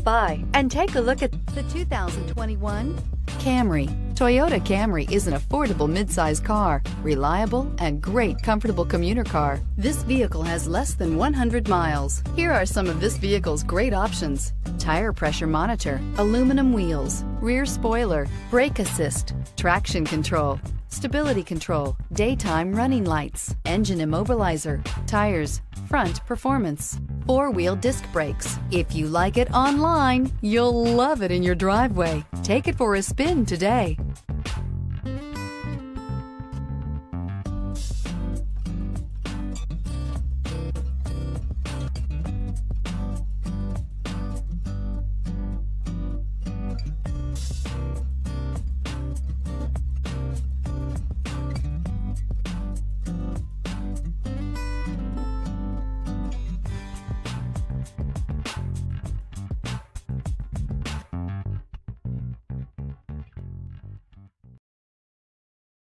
by and take a look at the 2021 Camry. Toyota Camry is an affordable midsize car, reliable and great comfortable commuter car. This vehicle has less than 100 miles. Here are some of this vehicle's great options. Tire pressure monitor, aluminum wheels, rear spoiler, brake assist, traction control, stability control, daytime running lights, engine immobilizer, tires, front performance, four-wheel disc brakes. If you like it online, you'll love it in your driveway. Take it for a spin today.